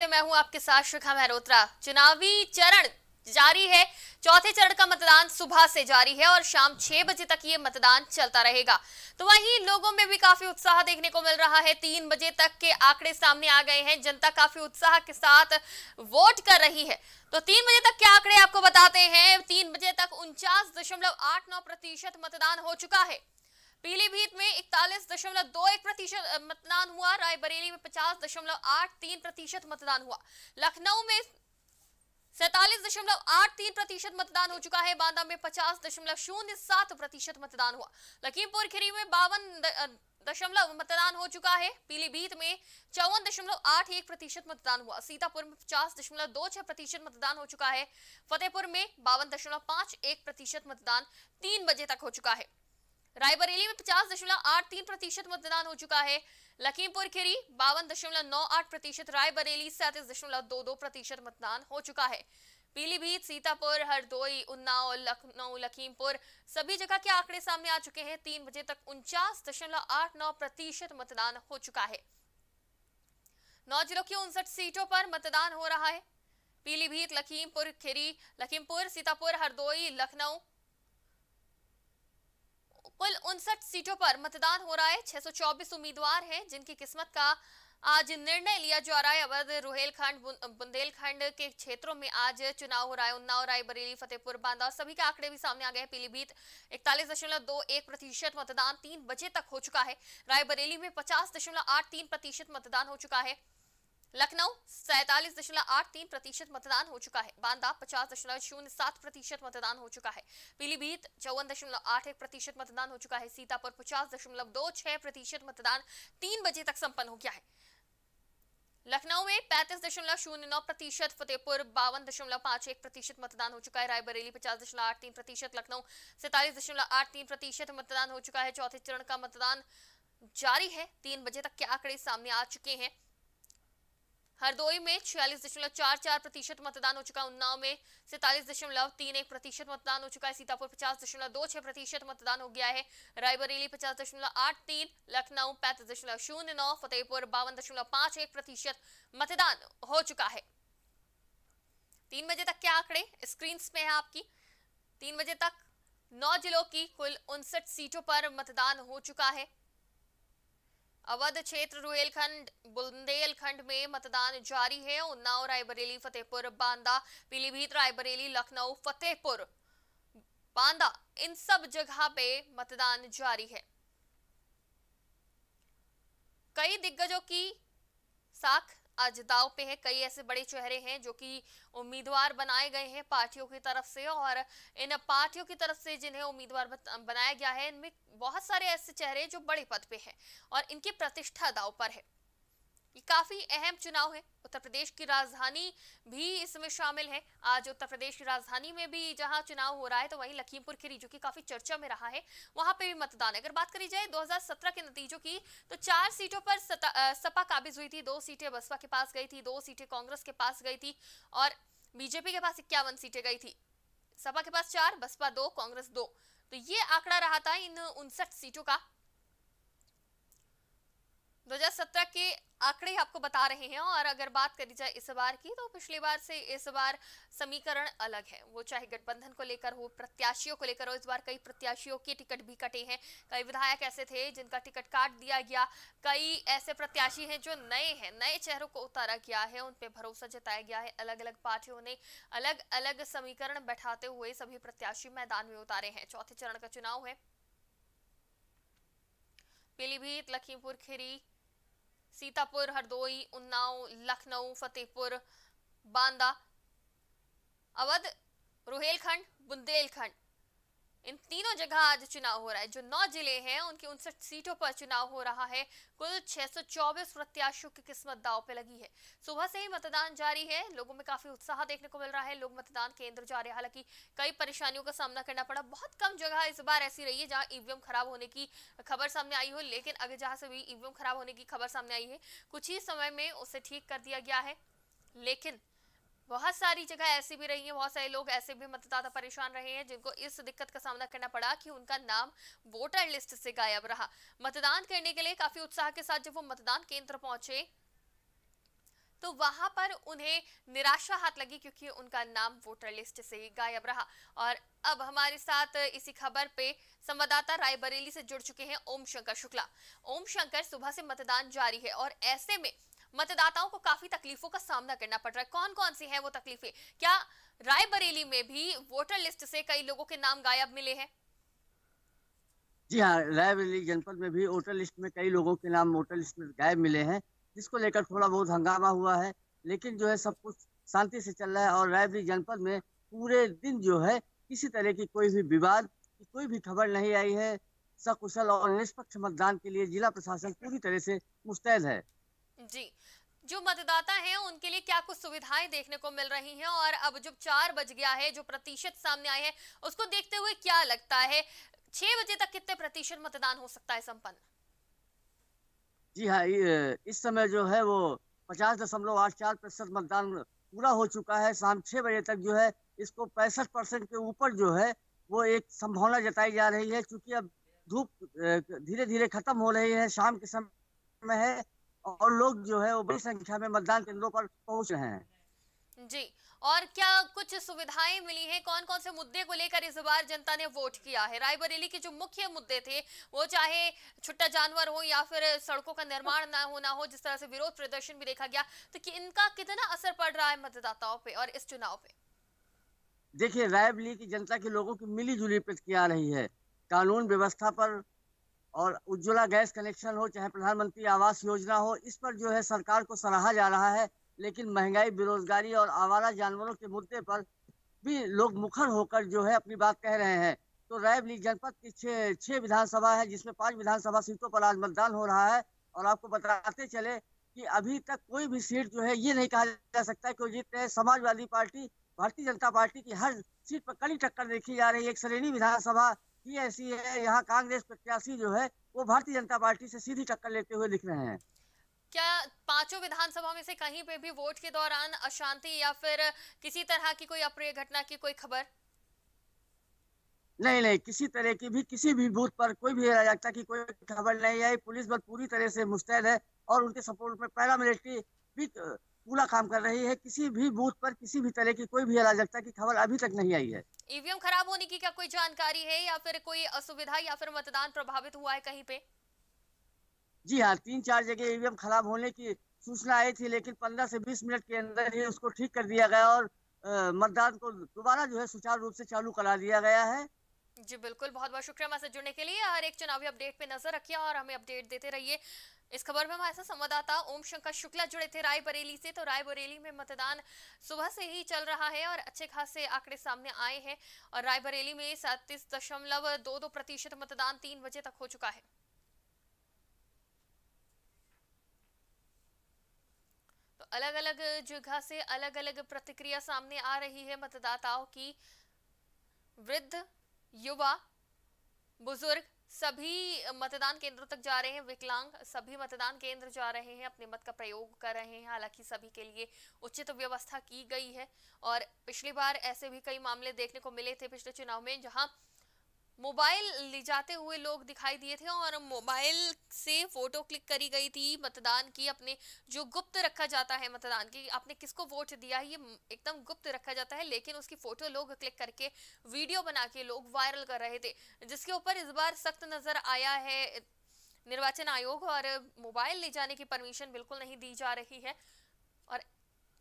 मैं हूँ आपके साथ शिखा मेहरोत्रा चुनावी चरण जारी है। चौथे चरण का मतदान सुबह से जारी है और शाम छह बजे तक ये मतदान चलता रहेगा। तो वहीं लोगों में भी काफ़ी उत्साह देखने को मिल रहा है। तीन बजे तक के आंकड़े सामने आ गए हैं। जनता काफ़ी उत्साह के साथ वोट कर रही है। तो तीन बजे तक के आंकड़े आपको बताते हैं। तीन बजे तक उनचास दशमलव आठ नौ प्रतिशत मतदान हो चुका है। पीलीभीत में इकतालीस दशमलव दो एक प्रतिशत मतदान हुआ। रायबरेली में पचास दशमलव आठ तीन प्रतिशत मतदान हुआ। लखनऊ में सैतालीस दशमलव आठ तीन प्रतिशत मतदान हो चुका है। बांदा में पचास दशमलव शून्य सात प्रतिशत मतदान हुआ। लखीमपुर खीरी में बावन दशमलव मतदान हो चुका है। पीलीभीत में चौवन दशमलव आठ एक प्रतिशत मतदान हुआ। सीतापुर में पचास दशमलव दो छह प्रतिशत मतदान हो चुका है। फतेहपुर में बावन दशमलव पाँच एक प्रतिशत मतदान तीन बजे तक हो चुका है। रायबरेली में पचास दशमलव आठ तीन प्रतिशत मतदान हो चुका है। लखीमपुर खीरी बावन दशमलव नौ आठ प्रतिशत, रायबरेली सैंतीस दशमलव दो दो प्रतिशत मतदान हो चुका है। पीलीभीत, सीतापुर, हरदोई, उन्नाव, लखनऊ, लखीमपुर सभी जगह के आंकड़े सामने आ चुके हैं। तीन बजे तक उनचास दशमलव आठ नौ प्रतिशत मतदान हो चुका है। नौ जिलों की उनसठ सीटों पर मतदान हो रहा है। पीलीभीत, लखीमपुर खीरी, लखीमपुर, सीतापुर, हरदोई, लखनऊ कुल उनसठ सीटों पर मतदान हो रहा है। 624 उम्मीदवार हैं जिनकी किस्मत का आज निर्णय लिया जा रहा है। अवध रोहेलखंड बुंदेलखंड के क्षेत्रों में आज चुनाव हो रहा है। उन्नाव, रायबरेली, फतेहपुर, बांदा, सभी के आंकड़े भी सामने आ गए हैं। पीलीभीत इकतालीस दशमलव दो एक प्रतिशत मतदान तीन बजे तक हो चुका है। रायबरेली में पचास दशमलव आठ तीन प्रतिशत मतदान हो चुका है। लखनऊ, सैतालीस दशमलव आठ तीन प्रतिशत मतदान हो चुका है। बांदा, पचास दशमलव शून्य सात प्रतिशत मतदान हो चुका है। पीलीभीत, चौवन दशमलव आठ एक प्रतिशत मतदान हो चुका है। सीतापुर, पचास दशमलव दो छह प्रतिशत मतदान तीन बजे तक संपन्न हो गया है। लखनऊ में पैंतीस दशमलव शून्य नौ प्रतिशत, फतेहपुर, बावन दशमलव पाँच एक प्रतिशत मतदान हो चुका है। रायबरेली, पचास दशमलव आठ तीन प्रतिशत, लखनऊ, सैतालीस दशमलव आठ तीन प्रतिशत मतदान हो चुका है। चौथे चरण का मतदान जारी है। तीन बजे तक के आंकड़े सामने आ चुके हैं। हरदोई में छियालीस दशमलव चार चार प्रतिशत मतदान हो चुका उन्नाव में सैतालीस दशमलव तीन एक प्रतिशत मतदान हो चुका है। सीतापुर पचास दशमलव दो छह प्रतिशत मतदान हो गया है। रायबरेली पचास दशमलव आठ तीन, लखनऊ पैंतीस दशमलव शून्य नौ, फतेहपुर बावन दशमलव पाँच एक प्रतिशत मतदान हो चुका है। तीन बजे तक के आंकड़े स्क्रीन पे है आपकी। तीन बजे तक नौ जिलों की कुल उनसठ सीटों पर मतदान हो चुका है। अवध क्षेत्र रुहेलखंड बुंदेलखंड में मतदान जारी है। उन्नाव, रायबरेली, फतेहपुर, बांदा, पीलीभीत, रायबरेली, लखनऊ, फतेहपुर, बांदा, इन सब जगह पे मतदान जारी है। कई दिग्गजों की साख आज दाव पे है। कई ऐसे बड़े चेहरे हैं जो कि उम्मीदवार बनाए गए हैं पार्टियों की तरफ़ से और इन पार्टियों की तरफ़ से जिन्हें उम्मीदवार बनाया गया है, इनमें बहुत सारे ऐसे चेहरे जो बड़े पद पे हैं और इनकी प्रतिष्ठा दाव पर है। ये काफ़ी अहम चुनाव है। उत्तर प्रदेश की राजधानी भी इसमें शामिल है। आज उत्तर प्रदेश की राजधानी में भी जहाँ चुनाव हो रहा है तो वहीं लखीमपुर खीरी जो कि काफ़ी चर्चा में रहा है। वहाँ पे भी मतदान। अगर बात करी जाए 2017 के नतीजों की तो चार सीटों पर सपा काबिज हुई थी। दो सीटें बसपा के पास गई थी, दो सीटें कांग्रेस के पास गई थी और बीजेपी के पास इक्यावन सीटें गई थी। सपा के पास चार, बसपा दो, कांग्रेस दो। तो ये आंकड़ा रहा था इन उनसठ सीटों का। 2017 के आंकड़े आपको बता रहे हैं और अगर बात करी जाए इस बार की तो पिछली बार से इस बार समीकरण अलग है। वो चाहे गठबंधन को लेकर हो, प्रत्याशियों को लेकर हो, इस बार कई प्रत्याशियों के टिकट भी कटे हैं। कई विधायक ऐसे थे जिनका टिकट काट दिया गया। कई ऐसे प्रत्याशी हैं जो नए हैं, नए चेहरों को उतारा गया है, उन पर भरोसा जताया गया है। अलग अलग पार्टियों ने अलग अलग समीकरण बैठाते हुए सभी प्रत्याशी मैदान में उतारे हैं। चौथे चरण का चुनाव है। पीलीभीत, लखीमपुर, खीरी सीतापुर हरदोई उन्नाव लखनऊ फतेहपुर बांदा। अवध रोहेलखंड बुंदेलखंड। इन तीनों जगह आज चुनाव हो रहा है। जो नौ ज़िले हैं, उनकी उनसठ सीटों पर चुनाव हो रहा है। कुल 624 प्रत्याशियों की किस्मत दाव पे लगी है। सुबह से ही मतदान जारी है। लोगों में काफ़ी उत्साह देखने को मिल रहा है। लोग मतदान केंद्र जा रहे हैं। हालाँकि कई परेशानियों का सामना करना पड़ा। बहुत कम जगह इस बार ऐसी रही है जहाँ ईवीएम खराब होने की खबर सामने आई हो। लेकिन अगर जहाँ से भी ईवीएम खराब होने की खबर सामने आई है, कुछ ही समय में उसे ठीक कर दिया गया है। लेकिन बहुत सारी जगह ऐसी भी रही है, बहुत सारे लोग ऐसे भी मतदाता परेशान रहे हैं, जिनको इस दिक्कत का सामना करना पड़ा कि उनका नाम वोटर लिस्ट से गायब रहा। मतदान करने के लिए काफ़ी उत्साह के साथ जब वो मतदान केंद्र पहुँचे तो वहाँ पर उन्हें निराशा हाथ लगी क्योंकि उनका नाम वोटर लिस्ट से ही गायब रहा। और अब हमारे साथ इसी खबर पे संवाददाता रायबरेली से जुड़ चुके हैं ओम शंकर शुक्ला। ओम शंकर सुबह से मतदान जारी है और ऐसे में मतदाताओं को काफ़ी तकलीफों का सामना करना पड़ रहा है। कौन कौन सी है वो तकलीफें? क्या रायबरेली में भी वोटर लिस्ट से कई लोगों के नाम गायब मिले हैं? जी हाँ रायबरेली जनपद में भी वोटर लिस्ट में कई लोगों के नाम वोटर लिस्ट में गायब मिले हैं, जिसको लेकर थोड़ा बहुत हंगामा हुआ है, लेकिन जो है सब कुछ शांति से चल रहा है और रायबरेली जनपद में पूरे दिन जो है किसी तरह की कोई भी विवाद की कोई भी खबर नहीं आई है। सकुशल और निष्पक्ष मतदान के लिए जिला प्रशासन पूरी तरह से मुस्तैद है। जी, जो मतदाता हैं, उनके लिए क्या कुछ सुविधाएँ देखने को मिल रही हैं? और अब जब चार बज गया है, जो प्रतिशत सामने आए हैं, उसको देखते हुए क्या लगता है? छह बजे तक कितने प्रतिशत मतदान हो सकता है संपन्न? जी हाँ इस समय जो है वो पचास दशमलव आठ चार प्रतिशत मतदान पूरा हो चुका है। शाम छह बजे तक जो है, इसको पैंसठ परसेंट के ऊपर जो है, वो एक संभावना जताई जा रही है, क्योंकि अब धूप धीरे धीरे खत्म हो रही है। शाम के समय है और लोग जो है वो बड़ी संख्या में मतदान केंद्रों पर पहुँच रहे हैं। जी और क्या कुछ सुविधाएँ मिली हैं? कौन कौन से मुद्दे को लेकर इस बार जनता ने वोट किया है? रायबरेली के जो मुख्य मुद्दे थे वो चाहे छुट्टा जानवर हो या फिर सड़कों का निर्माण ना होना हो जिस तरह से विरोध प्रदर्शन भी देखा गया तो कि इनका कितना असर पड़ रहा है मतदाताओं पे और इस चुनाव पे? देखिए रायबरेली की जनता के लोगों की मिली प्रतिक्रिया रही है। कानून व्यवस्था पर और उज्ज्वला गैस कनेक्शन हो, चाहे प्रधानमंत्री आवास योजना हो, इस पर जो है सरकार को सराहा जा रहा है, लेकिन महँगाई, बेरोजगारी और आवारा जानवरों के मुद्दे पर भी लोग मुखर होकर जो है अपनी बात कह रहे हैं। तो रायबली जनपद की छह विधानसभा है, जिसमें पाँच विधानसभा सीटों पर आज मतदान हो रहा है, और आपको बताते चले कि अभी तक कोई भी सीट जो है, ये नहीं कहा जा सकता कि जीत रहे समाजवादी पार्टी, भारतीय जनता पार्टी की हर सीट पर कड़ी टक्कर देखी जा रही है। एक श्रेणी विधानसभा ही ऐसी है यहाँ कांग्रेस प्रत्याशी जो है वो भारतीय जनता पार्टी से सीधी टक्कर लेते हुए दिख रहे हैं। क्या पाँचों विधानसभा में से कहीं पे भी वोट के दौरान अशांति या फिर किसी तरह की कोई अप्रिय घटना की कोई खबर? नहीं नहीं किसी तरह की भी किसी भी बूथ पर कोई भी अराजकता की कोई खबर नहीं आई। पुलिस बल पूरी तरह से मुस्तैद है और उनके सपोर्ट में पैरामिलिट्री भी पूरा काम कर रही है किसी भी बूथ पर किसी भी तरह की कोई भी अराजकता की खबर अभी तक नहीं आई है। ईवीएम खराब होने की क्या कोई जानकारी है या फिर कोई असुविधा या फिर मतदान प्रभावित हुआ है कहीं पे? जी हाँ तीन चार जगह ईवीएम खराब होने की सूचना आई थी लेकिन पंद्रह से बीस मिनट के अंदर ही उसको ठीक कर दिया गया और मतदान को दोबारा जो है सुचारू रूप से चालू करा दिया गया है। जी बिल्कुल बहुत बहुत शुक्रिया हमारे जुड़ने के लिए। हर एक चुनावी अपडेट पे नज़र रखिए और हमें अपडेट देते रहिए। इस खबर में हमारे साथ संवाददाता ओम शंकर शुक्ला जुड़े थे रायबरेली से। तो रायबरेली में मतदान सुबह से ही चल रहा है और अच्छे खासे आंकड़े सामने आए हैं और रायबरेली में सैतीस दशमलव दो दो प्रतिशत मतदान तीन बजे तक हो चुका है। तो अलग अलग जगह से अलग अलग प्रतिक्रिया सामने आ रही है मतदाताओं की। वृद्ध, युवा, बुज़ुर्ग सभी मतदान केंद्रों तक जा रहे हैं, विकलांग सभी मतदान केंद्र जा रहे हैं, अपने मत का प्रयोग कर रहे हैं, हालाँकि सभी के लिए उचित व्यवस्था की गई है। और पिछली बार ऐसे भी कई मामले देखने को मिले थे पिछले चुनाव में, जहाँ मोबाइल ले जाते हुए लोग दिखाई दिए थे और मोबाइल से फ़ोटो क्लिक करी गई थी मतदान की। अपने जो गुप्त रखा जाता है मतदान की, आपने किसको वोट दिया ये एकदम गुप्त रखा जाता है, लेकिन उसकी फ़ोटो लोग क्लिक करके वीडियो बना के लोग वायरल कर रहे थे, जिसके ऊपर इस बार सख्त नज़र आया है। निर्वाचन आयोग और मोबाइल ले जाने की परमिशन बिल्कुल नहीं दी जा रही है।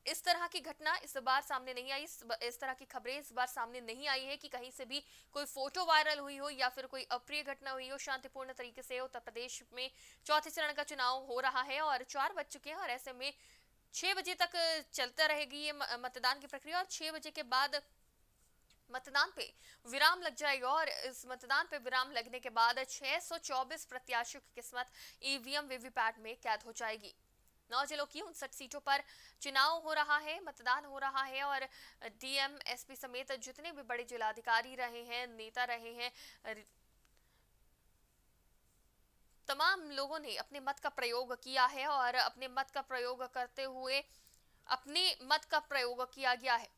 इस तरह की घटना इस बार सामने नहीं आई, इस तरह की खबरें इस बार सामने नहीं आई है कि कहीं से भी कोई फ़ोटो वायरल हुई हो या फिर कोई अप्रिय घटना हुई हो, शांतिपूर्ण तरीके से उत्तर प्रदेश में चौथे चरण का चुनाव हो रहा है और चार बज चुके हैं और ऐसे में छह बजे तक चलता रहेगी ये मतदान की प्रक्रिया और छह बजे के बाद मतदान पे विराम लग जाएगा और इस मतदान पे विराम लगने के बाद 624 प्रत्याशियों की किस्मत ईवीएम वीवीपैट में कैद हो जाएगी। नौ जिलों की उनसठ सीटों पर चुनाव हो रहा है, मतदान हो रहा है और डीएम, एसपी समेत जितने भी बड़े जिलाधिकारी रहे हैं, नेता रहे हैं तमाम लोगों ने अपने मत का प्रयोग किया है और अपने मत का प्रयोग करते हुए अपने मत का प्रयोग किया गया है।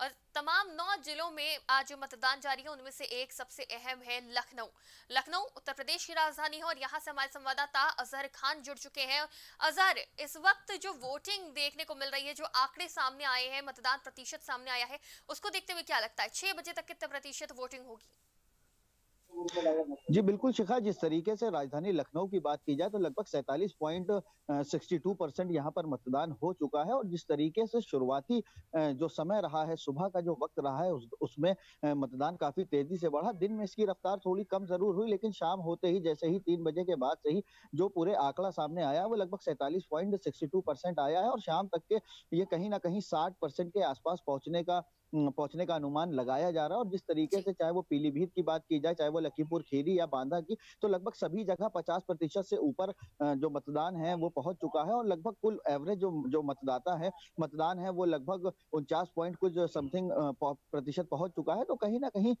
और तमाम नौ जिलों में आज जो मतदान जारी है। उनमें से एक सबसे अहम है लखनऊ। लखनऊ उत्तर प्रदेश की राजधानी है और यहाँ से हमारे संवाददाता अजहर खान जुड़ चुके हैं। अजहर, इस वक्त जो वोटिंग देखने को मिल रही है, जो आंकड़े सामने आए हैं, मतदान प्रतिशत सामने आया है, उसको देखते हुए क्या लगता है? छह बजे तक कितने प्रतिशत वोटिंग होगी? जी बिल्कुल शिखा जिस तरीके से राजधानी लखनऊ की बात की जाए तो लगभग सैतालीस पॉइंट सिक्सटी टू परसेंट यहाँ पर मतदान हो चुका है और जिस तरीके से शुरुआती जो समय रहा है सुबह का जो वक्त रहा है उस, उसमें मतदान काफ़ी तेज़ी से बढ़ा। दिन में इसकी रफ्तार थोड़ी कम ज़रूर हुई लेकिन शाम होते ही जैसे ही तीन बजे के बाद से ही जो पूरे आंकड़ा सामने आया वो लगभग सैतालीस पॉइंट सिक्सटी टू परसेंट आया है और शाम तक के ये कहीं ना कहीं साठ परसेंट के आसपास पहुँचने का पहुँचने का अनुमान लगाया जा रहा है और जिस तरीके से चाहे वो पीलीभीत की बात की जाए चाहे वो लखीमपुर खीरी या बांदा की तो लगभग सभी जगह पचास प्रतिशत से ऊपर जो मतदान है वो पहुँच चुका है और लगभग कुल एवरेज जो जो मतदाता है मतदान है वो लगभग उनचास पॉइंट कुछ समथिंग प्रतिशत पहुँच चुका है। तो कहीं ना कहीं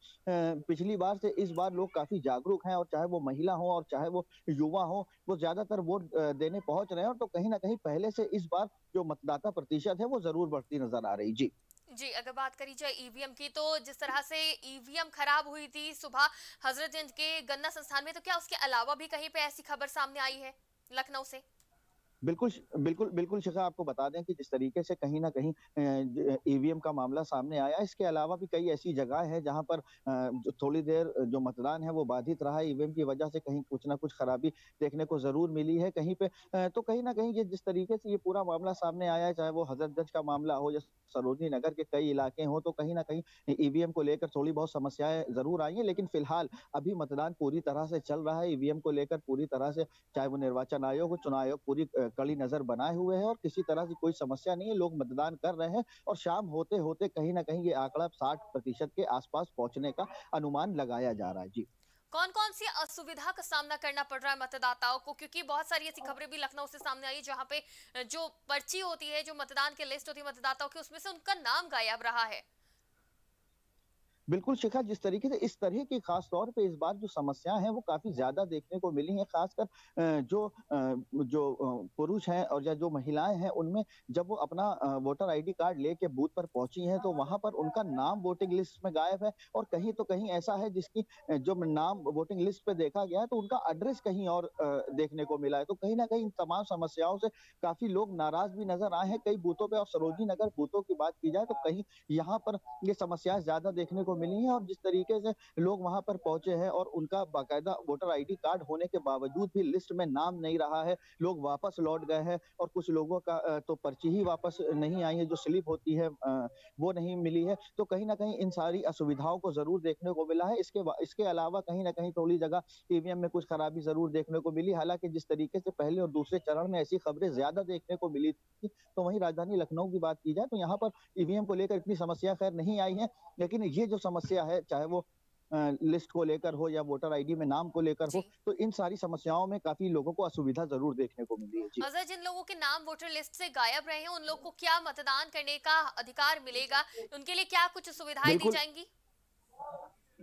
पिछली बार से इस बार लोग काफ़ी जागरूक हैं और चाहे वो महिला हो और चाहे वो युवा हो वो ज़्यादातर वोट देने पहुँच रहे हैं और तो कहीं ना कहीं पहले से इस बार जो मतदाता प्रतिशत है वो ज़रूर बढ़ती नज़र आ रही जी। जी, अगर बात करी जाए ईवीएम की तो जिस तरह से ईवीएम खराब हुई थी सुबह हजरतगंज के गन्ना संस्थान में तो क्या उसके अलावा भी कहीं पे ऐसी खबर सामने आई है लखनऊ से? बिल्कुल बिल्कुल बिल्कुल शिखा, आपको बता दें कि जिस तरीके से कहीं ना कहीं ईवीएम का मामला सामने आया, इसके अलावा भी कई ऐसी जगह है जहाँ पर थोड़ी देर, जो मतदान है वो बाधित रहा है ईवीएम की वजह से कहीं कुछ ना कुछ खराबी देखने को ज़रूर मिली है कहीं पे तो कहीं ना कहीं ये जिस तरीके से ये पूरा मामला सामने आया है, चाहे वो हजरतगंज का मामला हो या सरोजनी नगर के कई इलाके हो तो कहीं ना कहीं ईवीएम को लेकर थोड़ी बहुत समस्याएँ ज़रूर आई है, लेकिन फ़िलहाल अभी मतदान पूरी तरह से चल रहा है ईवीएम को लेकर पूरी तरह से, चाहे वो निर्वाचन आयोग हो, चुनाव आयोग, पूरी कड़ी नज़र बनाए हुए हैं और किसी तरह की कोई समस्या नहीं है। लोग मतदान कर रहे हैं और शाम होते होते कहीं ना कहीं ये आंकड़ा साठ प्रतिशत के आसपास पहुँचने का अनुमान लगाया जा रहा है। जी। कौन कौन सी असुविधा का सामना करना पड़ रहा है मतदाताओं को? क्योंकि बहुत सारी ऐसी खबरें भी लखनऊ से सामने आई जहाँ पे जो पर्ची होती है, जो मतदान की लिस्ट होती है मतदाताओं की, उसमें से उनका नाम गायब रहा है। बिल्कुल शिखा, जिस तरीके से इस तरह की खास तौर पे इस बार जो समस्याएँ हैं, वो काफ़ी ज़्यादा देखने को मिली हैं, खासकर जो जो पुरुष हैं और या जो महिलाएँ हैं, उनमें जब वो अपना वोटर आईडी कार्ड लेके बूथ पर पहुँची हैं तो वहाँ पर उनका नाम वोटिंग लिस्ट में गायब है और कहीं तो कहीं ऐसा है जिसकी जो नाम वोटिंग लिस्ट पे देखा गया है तो उनका एड्रेस कहीं और देखने को मिला है। तो कहीं ना कहीं इन तमाम समस्याओं से काफ़ी लोग नाराज़ भी नज़र आए हैं कई बूथों पर और सरोजनी नगर बूथों की बात की जाए तो कहीं यहाँ पर ये समस्याएँ ज़्यादा देखने को मिली है और जिस तरीके से लोग वहाँ पर पहुँचे हैं और उनका बाकायदा वोटर आईडी कार्ड होने के बावजूद भी लिस्ट में नाम नहीं रहा है, लोग वापस लौट गए हैं और कुछ लोगों का तो पर्ची ही वापस नहीं आई है, जो स्लिप होती है वो नहीं मिली है। तो कहीं ना कहीं इन सारी असुविधाओं को ज़रूर देखने को मिला है। इसके इसके अलावा कहीं ना कहीं थोड़ी जगह ईवीएम में कुछ खराबी ज़रूर देखने को मिली। हालाँकि जिस तरीके से पहले और दूसरे चरण में ऐसी खबरें ज़्यादा देखने को मिली थी तो वहीं राजधानी लखनऊ की बात की जाए तो यहाँ पर ईवीएम को लेकर इतनी समस्या खैर नहीं आई है, लेकिन ये जो समस्या है चाहे वो लिस्ट को लेकर हो या वोटर आईडी में नाम को लेकर हो तो इन सारी समस्याओं में काफ़ी लोगों को असुविधा ज़रूर देखने को मिली है अजय जिन लोगों के नाम वोटर लिस्ट से गायब रहे हैं उन लोगों को क्या मतदान करने का अधिकार मिलेगा? उनके लिए क्या कुछ सुविधाएँ दी जाएँगी?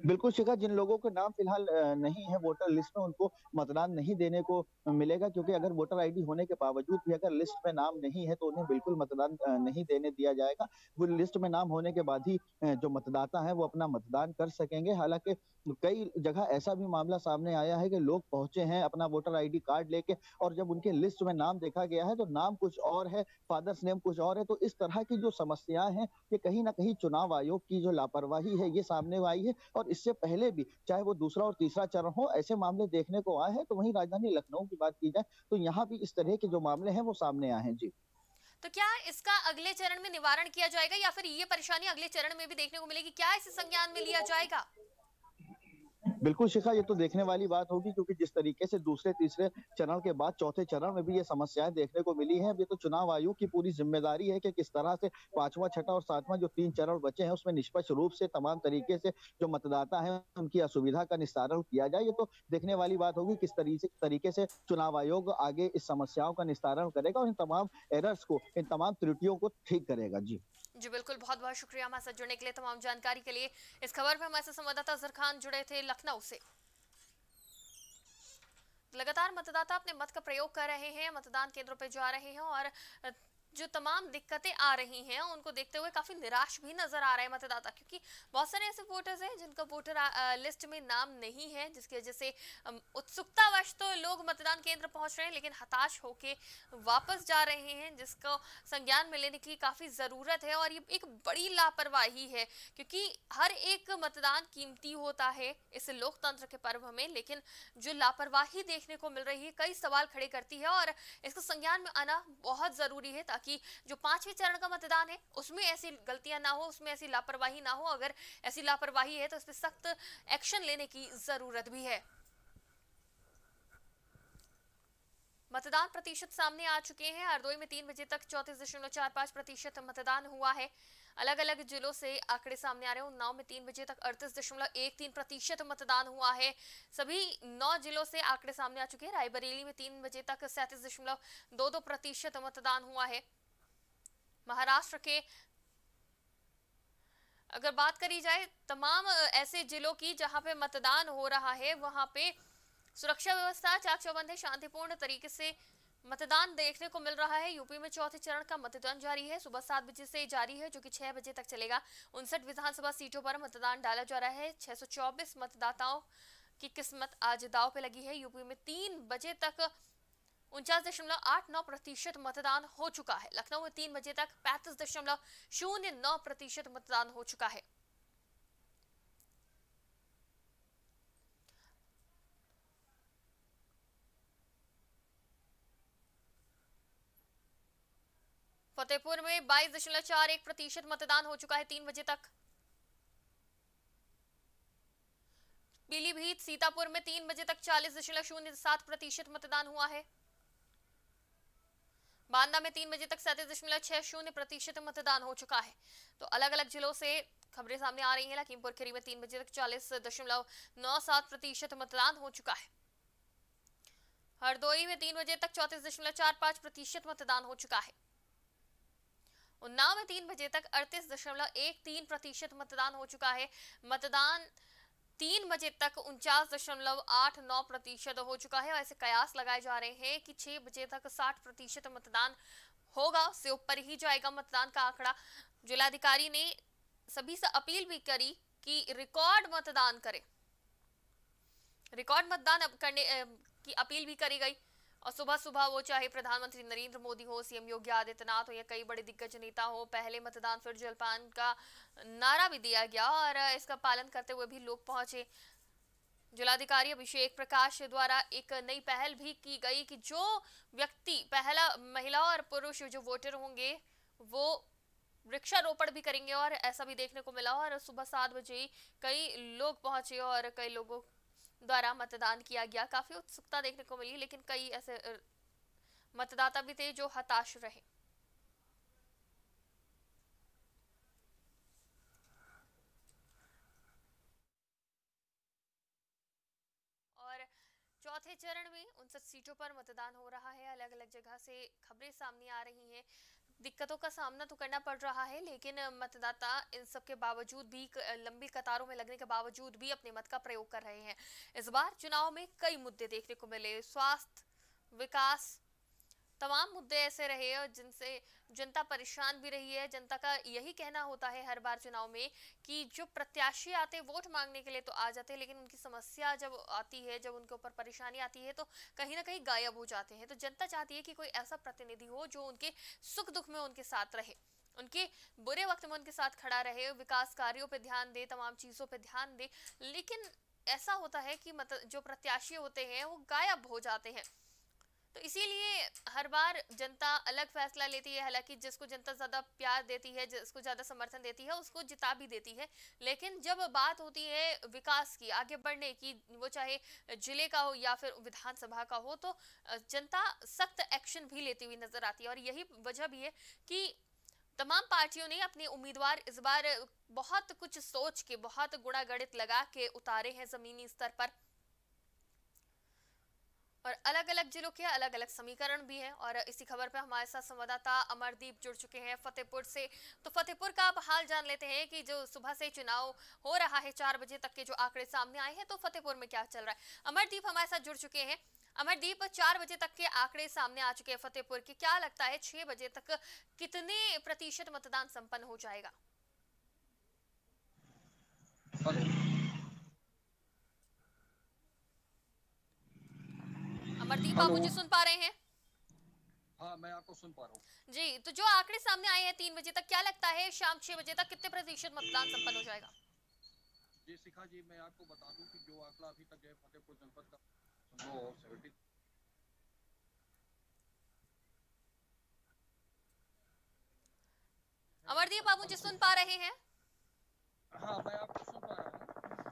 बिल्कुल शिखा, जिन लोगों के नाम फ़िलहाल नहीं है वोटर लिस्ट में, उनको मतदान नहीं देने को मिलेगा, क्योंकि अगर वोटर आईडी होने के बावजूद भी अगर लिस्ट में नाम नहीं है तो उन्हें बिल्कुल मतदान नहीं देने दिया जाएगा। वो लिस्ट में नाम होने के बाद ही जो मतदाता है, वो अपना मतदान कर सकेंगे। हालाँकि कई जगह ऐसा भी मामला सामने आया है कि लोग पहुँचे हैं अपना वोटर आईडी कार्ड लेके, और जब उनके लिस्ट में नाम देखा गया है तो नाम कुछ और है, फादर्स नेम कुछ और है तो इस तरह की जो समस्याएँ हैं ये कहीं ना कहीं चुनाव आयोग की जो लापरवाही है, ये सामने आई है, और इससे पहले भी, चाहे वो दूसरा और तीसरा चरण हो, ऐसे मामले देखने को आए हैं तो वहीं राजधानी लखनऊ की बात की जाए तो यहाँ भी इस तरह के जो मामले हैं, वो सामने आए हैं। जी। तो क्या इसका अगले चरण में निवारण किया जाएगा, या फिर ये परेशानी अगले चरण में भी देखने को मिलेगी? क्या इसे संज्ञान में लिया जाएगा? बिल्कुल शिखा, ये तो देखने वाली बात होगी, क्योंकि जिस तरीके से दूसरे, तीसरे चरण के बाद चौथे चरण में भी ये समस्याएँ देखने को मिली हैं। ये तो चुनाव आयोग की पूरी ज़िम्मेदारी है कि किस तरह से पांचवा, छठा और सातवां जो तीन चरण बचे हैं, उसमें निष्पक्ष रूप से, तमाम तरीके से जो मतदाता है, उनकी असुविधा का निस्तारण किया जाए। ये तो देखने वाली बात होगी किस तरीके से चुनाव आयोग आगे इस समस्याओं का निस्तारण करेगा और इन तमाम एरर्स को, इन तमाम त्रुटियों को ठीक करेगा। जी। जी बिल्कुल, बहुत बहुत शुक्रिया हमारे साथ जुड़ने के लिए तमाम जानकारी के लिए। इस खबर में हमारे संवाददाता अजहर खान जुड़े थे लखनऊ से। लगातार मतदाता अपने मत का प्रयोग कर रहे हैं, मतदान केंद्रों पर जा रहे हैं और जो तमाम दिक्कतें आ रही हैं, उनको देखते हुए काफ़ी निराश भी नज़र आ रहे हैं मतदाता, क्योंकि बहुत सारे ऐसे वोटर्स हैं जिनका वोटर लिस्ट में नाम नहीं है, जिसकी वजह से उत्सुकतावश तो लोग मतदान केंद्र पहुँच रहे हैं, लेकिन हताश होके वापस जा रहे हैं, जिसको संज्ञान में लेने की काफ़ी ज़रूरत है, और ये एक बड़ी लापरवाही है, क्योंकि हर एक मतदान कीमती होता है इस लोकतंत्र के पर्व में, लेकिन जो लापरवाही देखने को मिल रही है, कई सवाल खड़े करती है, और इसको संज्ञान में आना बहुत ज़रूरी है, ताकि जो पाँचवें चरण का मतदान है, उसमें ऐसी गलतियाँ ना हो, उसमें ऐसी लापरवाही ना हो। अगर ऐसी लापरवाही है तो उस पर सख्त एक्शन लेने की ज़रूरत भी है। मतदान प्रतिशत सामने आ चुके हैं। हरदोई में तीन बजे तक चौतीस दशमलव चार पाँच प्रतिशत मतदान हुआ है। अलग अलग जिलों से आंकड़े सामने आ रहे हैं। उन्नाव में तीन बजे तक अड़तीस दशमलव एक तीन प्रतिशत मतदान हुआ है। सभी नौ जिलों से आंकड़े सामने आ चुके हैं। रायबरेली में तीन बजे तक सैंतीस दशमलव दो दो प्रतिशत मतदान हुआ है। महाराष्ट्र के। अगर बात करी जाए, तमाम ऐसे जिलों की जहाँ पे मतदान हो रहा है, वहाँ पे सुरक्षा व्यवस्था, चाक चौबंद है, शांतिपूर्ण तरीके से मतदान देखने को मिल रहा है। यूपी में चौथे चरण का मतदान जारी है। सुबह सात बजे से जारी है, जो कि छह बजे तक चलेगा। उनसठ विधानसभा सीटों पर मतदान डाला जा रहा है। 624 मतदाताओं की किस्मत आज दाव पे लगी है। यूपी में तीन बजे तक उनचास दशमलव आठ नौ प्रतिशत मतदान हो चुका है। लखनऊ में तीन बजे तक पैंतीस दशमलव शून्य नौ प्रतिशत मतदान हो चुका है। फतेहपुर में बाईस दशमलव चार एक प्रतिशत मतदान हो चुका है तीन बजे तक। पीलीभीत सीतापुर में तीन बजे तक चालीस दशमलव शून्य सात प्रतिशत मतदान हुआ है। बांदा में तीन बजे तक सैंतीस दशमलव छह शून्य प्रतिशत मतदान हो चुका है। तो अलग अलग जिलों से खबरें सामने आ रही हैं। लखीमपुर खीरी में तीन बजे तक चालीस दशमलव नौ सात प्रतिशत मतदान हो चुका है। हरदोई में तीन बजे तक चौतीस दशमलव चार पाँच प्रतिशत मतदान हो चुका है। उन्नाव में तीन बजे तक अड़तीस दशमलव एक तीन प्रतिशत मतदान हो चुका है। मतदान तीन बजे तक उनचास दशमलव आठ नौ प्रतिशत हो चुका है और ऐसे कयास लगाए जा रहे हैं कि छह बजे तक साठ प्रतिशत मतदान होगा। उससे ऊपर ही जाएगा मतदान का आंकड़ा। जिलाधिकारी ने सभी से अपील भी करी कि रिकॉर्ड मतदान करें। रिकॉर्ड मतदान करने की अपील भी करी गई। और सुबह सुबह वो चाहे प्रधानमंत्री नरेंद्र मोदी हो, सीएम योगी आदित्यनाथ हो या कई बड़े दिग्गज नेता हो, पहले मतदान फिर जलपान का नारा भी दिया गया और इसका पालन करते हुए भी लोग पहुँचे। जिलाधिकारी अभिषेक प्रकाश द्वारा एक नई पहल भी की गई कि जो व्यक्ति, पहला महिला और पुरुष जो वोटर होंगे, वो वृक्षारोपण भी करेंगे और ऐसा भी देखने को मिला और सुबह सात बजे कई लोग पहुँचे और कई लोगों द्वारा मतदान किया गया। काफ़ी उत्सुकता देखने को मिली, लेकिन कई ऐसे मतदाता भी थे जो हताश रहे। और चौथे चरण में उनसठ सीटों पर मतदान हो रहा है। अलग अलग जगह से खबरें सामने आ रही हैं। दिक्कतों का सामना तो करना पड़ रहा है, लेकिन मतदाता इन सब के बावजूद भी लंबी कतारों में लगने के बावजूद भी अपने मत का प्रयोग कर रहे हैं। इस बार चुनाव में कई मुद्दे देखने को मिले, स्वास्थ्य, विकास तमाम मुद्दे ऐसे रहे और जिनसे जनता परेशान भी रही है। जनता का यही कहना होता है हर बार चुनाव में कि जो प्रत्याशी आते वोट मांगने के लिए तो आ जाते हैं, लेकिन उनकी समस्या जब आती है, जब उनके ऊपर परेशानी आती है तो कहीं ना कहीं गायब हो जाते हैं। तो जनता चाहती है कि कोई ऐसा प्रतिनिधि हो जो उनके सुख दुख में उनके साथ रहे, उनके बुरे वक्त में उनके साथ खड़ा रहे, विकास कार्यों पर ध्यान दे, तमाम चीज़ों पर ध्यान दे। लेकिन ऐसा होता है कि मत, जो प्रत्याशी होते हैं, वो गायब हो जाते हैं। तो इसीलिए हर बार जनता अलग फैसला लेती है, हालाँकि जिसको जनता ज़्यादा प्यार देती है, जिसको ज़्यादा समर्थन देती है, उसको जिता भी देती है। लेकिन जब बात होती है विकास की, आगे बढ़ने की, वो चाहे ज़िले का हो या फिर विधानसभा का हो तो जनता सख्त एक्शन भी लेती हुई नज़र आती है। और यही वजह भी है कि तमाम पार्टियों ने अपने उम्मीदवार इस बार बहुत कुछ सोच के, बहुत गुणागणित लगा के उतारे हैं ज़मीनी स्तर पर। और अलग अलग जिलों के अलग अलग समीकरण भी हैं और इसी खबर पर हमारे साथ संवाददाता अमरदीप जुड़ चुके हैं फतेहपुर से। तो फतेहपुर का आप हाल जान लेते हैं कि जो सुबह से चुनाव हो रहा है चार बजे तक के जो आंकड़े सामने आए हैं तो फतेहपुर में क्या चल रहा है? अमरदीप हमारे साथ जुड़ चुके हैं। अमरदीप, चार बजे तक के आंकड़े सामने आ चुके हैं फतेहपुर के। क्या लगता है छह बजे तक कितने प्रतिशत मतदान संपन्न हो जाएगा? आप मुझे सुन पा रहे हैं? हाँ मैं आपको सुन पा रहा हूँ। जी तो जो आंकड़े सामने आए हैं तीन बजे तक क्या लगता है शाम छह बजे तक कितने प्रतिशत मतदान संपन्न हो जाएगा? जी शिखा जी मैं आपको बता दूँ कि जो आंकड़ा अभी तक है फतेहपुर जनपद का वो सेवेंटी अमरदीप आप मुझे सुन पा रहे हैं? हाँ मैं आपको सुन पा रहा हूँ।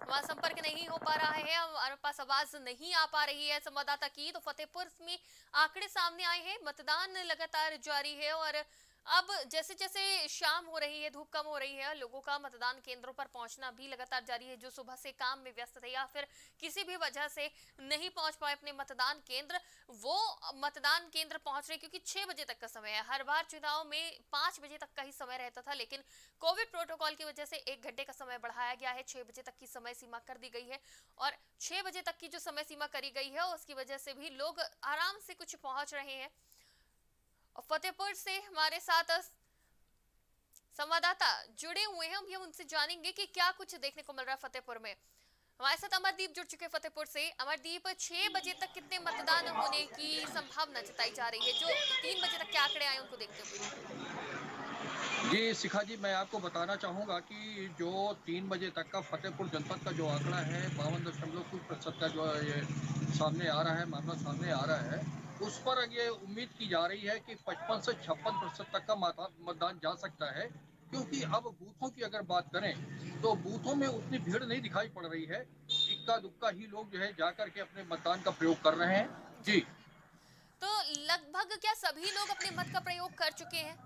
वहाँ संपर्क नहीं हो पा रहा है हमारे पास आवाज़ नहीं आ पा रही है संवाददाता की तो फतेहपुर में आंकड़े सामने आए हैं। मतदान लगातार जारी है और अब जैसे जैसे शाम हो रही है, धूप कम हो रही है, लोगों का मतदान केंद्रों पर पहुँचना भी लगातार जारी है। जो सुबह से काम में व्यस्त थे या फिर किसी भी वजह से नहीं पहुँच पाए अपने मतदान केंद्र, वो मतदान केंद्र पहुँच रहे क्योंकि छह बजे तक का समय है। हर बार चुनाव में पाँच बजे तक का ही समय रहता था, लेकिन कोविड प्रोटोकॉल की वजह से एक घंटे का समय बढ़ाया गया है। छह बजे तक की समय सीमा कर दी गई है और छह बजे तक की जो समय सीमा करी गई है, उसकी वजह से भी लोग आराम से कुछ पहुँच रहे हैं। और फतेहपुर से हमारे साथ संवाददाता जुड़े हुए हैं। हम उनसे जानेंगे कि क्या कुछ देखने को मिल रहा है फतेहपुर में। हमारे साथ अमरदीप जुड़ चुके फतेहपुर से। अमरदीप, छह बजे तक कितने मतदान होने की संभावना जताई जा रही है? जो तीन बजे तक के आंकड़े आए उनको देखते हुए। जी, शिखा जी, मैं आपको बताना चाहूँगा कि जो तीन बजे तक का फतेहपुर जनपद का जो आंकड़ा है, बावन दशमलव कुछ प्रतिशत का जो ये सामने आ रहा है, मामला सामने आ रहा है उस पर ये उम्मीद की जा रही है कि 55 से छप्पन प्रतिशत तक का मतदान जा सकता है। क्योंकि अब बूथों की अगर बात करें तो बूथों में उतनी भीड़ नहीं दिखाई पड़ रही है। इक्का दुक्का ही लोग जो है जाकर के अपने मतदान का प्रयोग कर रहे हैं। जी। तो लगभग क्या सभी लोग अपने मत का प्रयोग कर चुके हैं?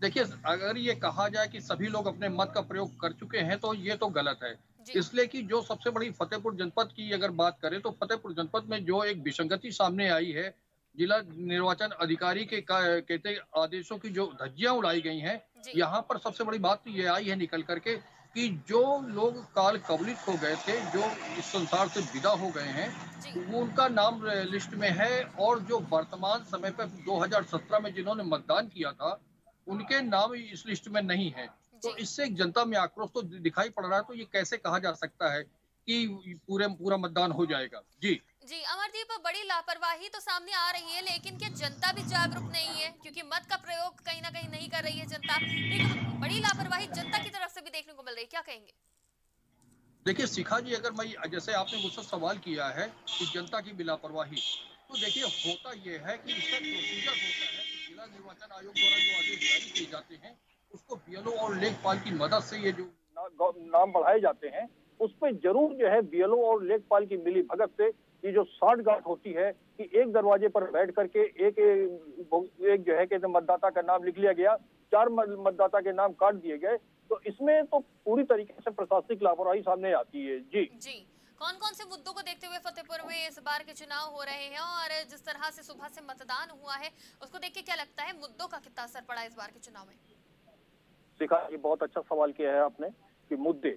देखिए अगर ये कहा जाए कि सभी लोग अपने मत का प्रयोग कर चुके हैं तो ये तो गलत है। इसलिए कि जो सबसे बड़ी फतेहपुर जनपद की अगर बात करें तो फतेहपुर जनपद में जो एक विसंगति सामने आई है जिला निर्वाचन अधिकारी के कहते आदेशों की जो धज्जियाँ उड़ाई गई हैं यहाँ पर सबसे बड़ी बात ये आई है निकल करके कि जो लोग काल कबलित हो गए थे जो इस संसार से विदा हो गए हैं वो उनका नाम लिस्ट में है और जो वर्तमान समय पर 2017 में जिन्होंने मतदान किया था उनके नाम इस लिस्ट में नहीं है। तो इससे जनता में आक्रोश तो दिखाई पड़ रहा है तो ये कैसे कहा जा सकता है कि पूरे पूरा मतदान हो जाएगा? जी। जी अमरदीप बड़ी लापरवाही तो सामने आ रही है लेकिन क्या जनता भी जागरूक नहीं है? क्योंकि मत का प्रयोग कहीं ना कहीं नहीं कर रही है जनता। लेकिन बड़ी लापरवाही जनता की तरफ़ से भी देखने को मिल रही है क्या कहेंगे? देखिए शिखा जी अगर मैं जैसे आपने मुझसे सवाल किया है कि जनता की भी लापरवाही तो देखिए होता यह है कि इसका प्रोसीजर होता है जिला निर्वाचन आयोग द्वारा जो आदेश जारी किए जाते हैं उसको बीएलओ और लेखपाल की मदद से ये जो नाम बढ़ाए जाते हैं उस पर ज़रूर जो है बीएलओ और लेखपाल की मिली भगत से ये जो साठ गांठ होती है कि एक दरवाजे पर बैठ करके एक एक जो है कि मतदाता का नाम लिख लिया गया चार मतदाता के नाम काट दिए गए। तो इसमें तो पूरी तरीके से प्रशासनिक लापरवाही सामने आती है। जी। जी। कौन कौन से मुद्दों को देखते हुए फतेहपुर में इस बार के चुनाव हो रहे हैं और जिस तरह से सुबह से मतदान हुआ है उसको देख के क्या लगता है मुद्दों का कितना असर पड़ा इस बार के चुनाव में? देखा ये बहुत अच्छा सवाल किया है आपने कि मुद्दे।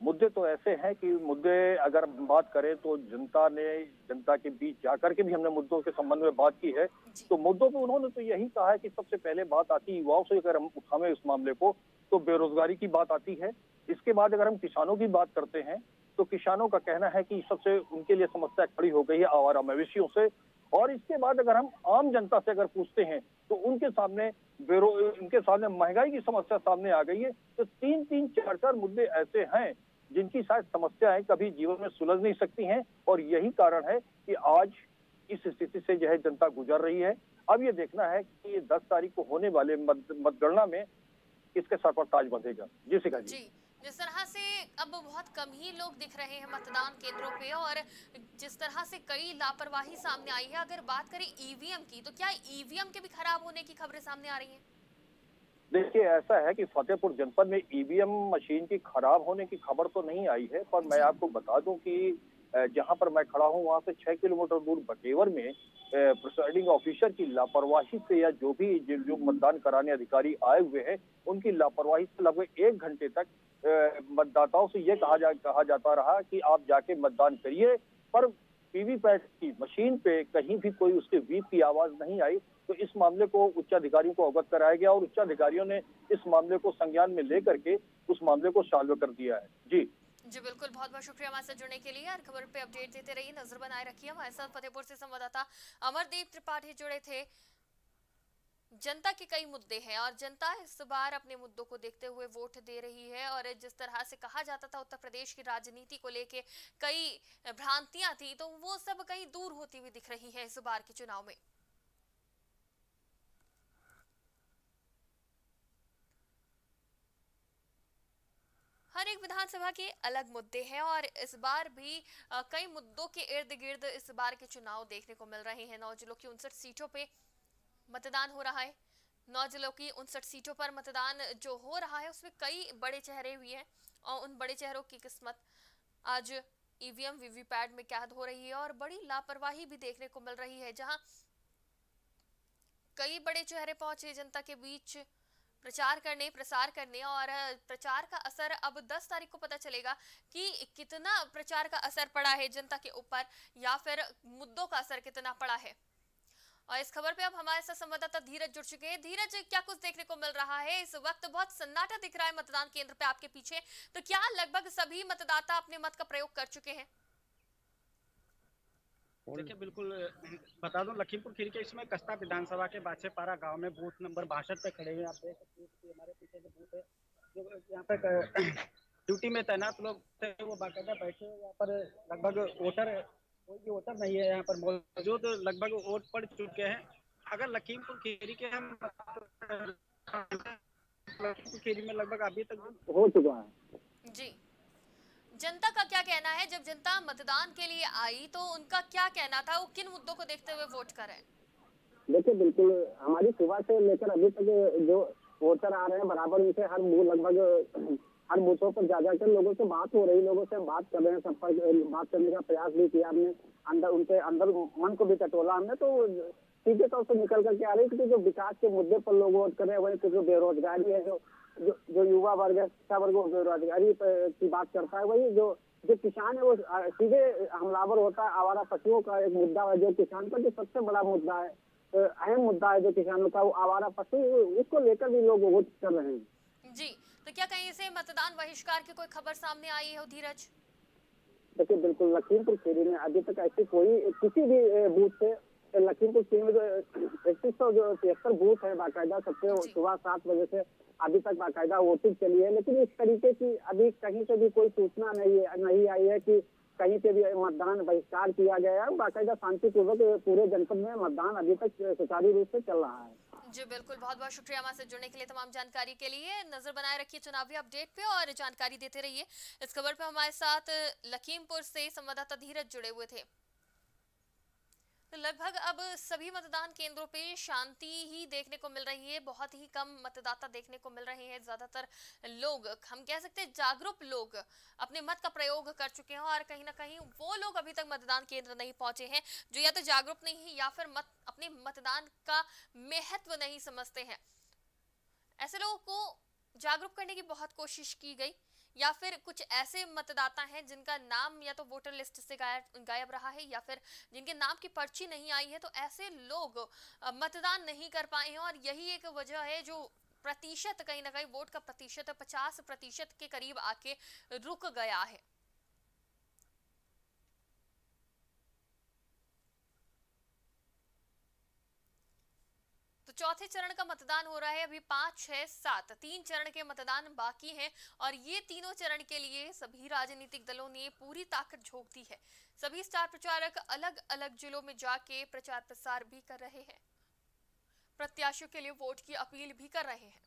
मुद्दे तो ऐसे हैं कि मुद्दे अगर बात करें तो जनता ने जनता के बीच जाकर के भी हमने मुद्दों के संबंध में बात की है। तो मुद्दों पे उन्होंने तो यही कहा है कि सबसे पहले बात आती युवाओं से अगर हम उठावे इस मामले को तो बेरोजगारी की बात आती है। इसके बाद अगर हम किसानों की बात करते हैं तो किसानों का कहना है कि सबसे उनके लिए समस्या खड़ी हो गई है आवारा मवेशियों से। और इसके बाद अगर हम आम जनता से अगर पूछते हैं तो उनके सामने बेरो, उनके सामने महँगाई की समस्या सामने आ गई है। तो तीन तीन चार चार मुद्दे ऐसे हैं, जिनकी शायद समस्याएँ कभी जीवन में सुलझ नहीं सकती हैं, और यही कारण है कि आज इस स्थिति से जो है जनता गुजर रही है। अब ये देखना है कि दस तारीख को होने वाले मतगणना में किसके सर पर ताज बंधेगा। जी सिखा जी। जिस तरह से अब बहुत कम ही लोग दिख रहे हैं मतदान केंद्रों पे और जिस तरह से कई लापरवाही सामने आई है अगर बात करें ईवीएम की तो क्या ईवीएम के भी खराब होने की खबरें सामने आ रही हैं? देखिए ऐसा है कि फतेहपुर जनपद में ईवीएम मशीन की खराब होने की खबर तो नहीं आई है पर मैं आपको बता दूँ कि जहाँ पर मैं खड़ा हूँ, वहाँ से छह किलोमीटर दूर बटेवर में प्रिसाइडिंग ऑफिसर की लापरवाही से या जो भी जो मतदान कराने अधिकारी आए हुए हैं, उनकी लापरवाही से लगभग एक घंटे तक मतदाताओं से ये कहा जा, कहा जाता रहा कि आप जाके मतदान करिए, पर पीवीपैट की मशीन पे कहीं भी कोई उसके वीप की आवाज़ नहीं आई तो इस मामले को उच्चाधिकारियों को अवगत कराया गया और उच्चाधिकारियों ने इस मामले को संज्ञान में लेकर के उस मामले को सॉल्व कर दिया है। जी। जी बिल्कुल, बहुत बहुत शुक्रिया हमारे साथ जुड़ने के लिए। हर खबर पे अपडेट देते रहिए, नज़र बनाए रखिए। हमारे साथ फतेहपुर से संवाददाता अमरदीप त्रिपाठी जुड़े थे। जनता के कई मुद्दे हैं और जनता इस बार अपने मुद्दों को देखते हुए वोट दे रही है और जिस तरह से कहा जाता था उत्तर प्रदेश की राजनीति को लेके कई भ्रांतियाँ थी तो वो सब कई दूर होती हुई दिख रही है इस बार के चुनाव में। हर एक विधानसभा के अलग मुद्दे हैं और इस बार भी कई मुद्दों के इर्द गिर्द इस बार के चुनाव देखने को मिल रहे हैं। नौ जिलों की उनसठ सीटों पे मतदान हो रहा है। नौ जिलों की उनसठ सीटों पर मतदान जो हो रहा है, उसमें कई बड़े चेहरे हुए हैं और उन बड़े चेहरों की किस्मत आज ईवीएम, वीवीपैट में कैद हो रही है और बड़ी लापरवाही भी देखने को मिल रही है, जहाँ कई बड़े चेहरे पहुँचे, जनता के बीच प्रचार करने, प्रसार करने और प्रचार का असर अब 10 तारीख को पता चलेगा कि कितना प्रचार का असर पड़ा है जनता के ऊपर या फिर मुद्दों का असर कितना पड़ा है। और इस खबर पे अब हमारे साथ संवाददाता धीरज जुड़ चुके हैं। धीरज, क्या कुछ देखने को मिल रहा है? इस वक्त बहुत सन्नाटा दिख रहा है मतदान केंद्र पे आपके पीछे। तो क्या लगभग सभी मतदाता अपने मत का प्रयोग कर चुके हैं? देखिए बिल्कुल बता दूँ लखीमपुर खीरी के इसमें कस्ता विधानसभा के बाछे पारा गाँव में बूथ नंबर बासठ पे खड़े हुए आप देख सकते हैं हमारे पीछे जो बूथ है जो यहाँ पे ड्यूटी में तैनात लोग थे वो बाकायदा बैठे यहाँ पर लगभग वोटर कोई भी वोटर नहीं है यहाँ पर मौजूद लगभग वोट पड़ चुके हैं। अगर लखीमपुर खीरी के हम लखीमपुर खीरी में लगभग अभी तक हो चुका है। जी। जनता का क्या कहना है? जब जनता मतदान के लिए आई तो उनका क्या कहना था? वो किन मुद्दों को देखते हुए वोट करें देखिए, बिल्कुल, हमारी सुबह से लेकर अभी तक जो वोटर आ रहे हैं, बराबर उनसे हर लगभग हर बूथों पर जा जाकर लोगों से बात हो रही, लोगों से हम बात कर रहे हैं संपर्क बात करने का प्रयास भी किया हमने, अंदर उनके अंदर मन को भी टटोला हमने तो सीधे तौर से निकल करके आ रही है जो विकास के मुद्दे पर लोग वोट कर रहे हैं, वही जो बेरोजगारी है, जो जो जो युवा वर्ग है शिक्षा वर्ग बेरोजगारी की बात करता है वही जो जो किसान है वो सीधे हमलावर होता है आवारा पशुओं का एक मुद्दा है जो किसान का जो सबसे बड़ा मुद्दा है अहम मुद्दा है जो किसानों का वो आवारा पशु उसको लेकर भी लोग वोट कर रहे हैं। जी तो क्या कहीं से मतदान बहिष्कार की कोई खबर सामने आई है धीरज? देखिए बिल्कुल लखीमपुर खीरी में अभी तक ऐसी कोई किसी भी बूथ से लखीमपुर खीरी में जो इकतीस सौ जो तिहत्तर बूथ है बाकायदा सबसे सुबह सात बजे से अभी तक बाकायदा वोटिंग चली है, लेकिन इस तरीके की अभी कहीं से भी कोई सूचना नहीं नहीं आई है कि कहीं से भी मतदान बहिष्कार किया गया है। बाकायदा शांतिपूर्वक पूरे जनपद में मतदान अभी तक सुचारू रूप से चल रहा है। जी, बिल्कुल। बहुत बहुत शुक्रिया हमारे जुड़ने के लिए तमाम जानकारी के लिए। नज़र बनाए रखिए चुनावी अपडेट पे और जानकारी देते रहिए। इस खबर पे हमारे साथ लखीमपुर से संवाददाता धीरज जुड़े हुए थे। लगभग अब सभी मतदान केंद्रों पे शांति ही देखने को मिल रही है, बहुत ही कम मतदाता देखने को मिल रहे हैं, ज़्यादातर लोग, हम कह सकते हैं जागरूक लोग अपने मत का प्रयोग कर चुके हैं और कहीं ना कहीं वो लोग अभी तक मतदान केंद्र नहीं पहुँचे हैं, जो या तो जागरूक नहीं है या फिर मत, अपने मतदान का महत्व नहीं समझते हैं। ऐसे लोगों को जागरूक करने की बहुत कोशिश की गई। या फिर कुछ ऐसे मतदाता हैं जिनका नाम या तो वोटर लिस्ट से गायब गायब रहा है या फिर जिनके नाम की पर्ची नहीं आई है तो ऐसे लोग मतदान नहीं कर पाए हैं और यही एक वजह है जो प्रतिशत कहीं ना कहीं वोट का प्रतिशत, पचास प्रतिशत के करीब आके रुक गया है। चौथे चरण का मतदान हो रहा है। अभी पाँच, छह, सात, तीन चरण के मतदान बाकी हैं और ये तीनों चरण के लिए सभी राजनीतिक दलों ने पूरी ताकत झोंक दी है। सभी स्टार प्रचारक अलग अलग जिलों में जाके प्रचार प्रसार भी कर रहे हैं। प्रत्याशियों के लिए वोट की अपील भी कर रहे हैं।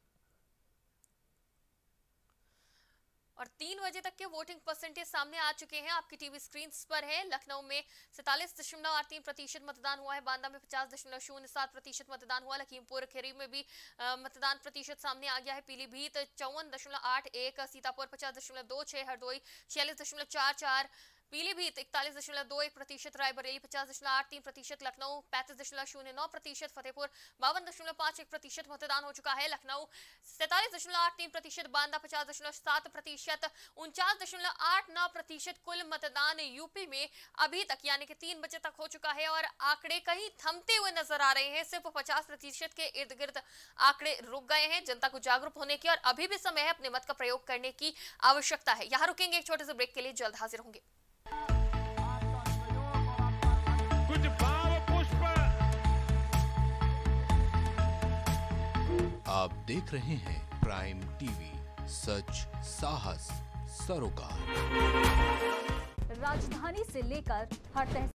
और तीन बजे तक के वोटिंग परसेंटेज सामने आ चुके हैं। आपकी टीवी स्क्रीन पर है। लखनऊ में सैतालीस दशमलव आठ तीन प्रतिशत मतदान हुआ है। बांदा में पचास दशमलव शून्य सात प्रतिशत मतदान हुआ। लखीमपुर खेरी में भी आ, मतदान प्रतिशत सामने आ गया है। पीलीभीत चौवन दशमलव आठ एक सीतापुर पचास दशमलव दो छह हरदोई छियालीस दशमलव चार चार पीलीभीत इकतालीस दशमलव दो एक प्रतिशत, रायबरेली पचास दशमलव आठ तीन प्रतिशत, लखनऊ पैंतीस दशमलव शून्य नौ प्रतिशत, फतेहपुर बावन दशमलव पाँच एक प्रतिशत मतदान हो चुका है। लखनऊ सैतालीस दशमलव आठ तीन प्रतिशत, बांदा पचास दशमलव सात प्रतिशत, उनचास दशमलव आठ नौ प्रतिशत कुल मतदान यूपी में अभी तक, यानी कि तीन बजे तक हो चुका है और आंकड़े कहीं थमते हुए नज़र आ रहे हैं। सिर्फ़ पचास प्रतिशत के इर्द गिर्द आंकड़े रुक गए हैं। जनता को जागरूक होने की और अभी भी समय है अपने मत का प्रयोग करने की आवश्यकता है। यहाँ रुकेंगे, एक छोटे से ब्रेक के लिए जल्द हाजिर होंगे। कुछ भाव पुष्प। आप देख रहे हैं प्राइम टीवी सच साहस सरोकार। राजधानी से लेकर हर तहसील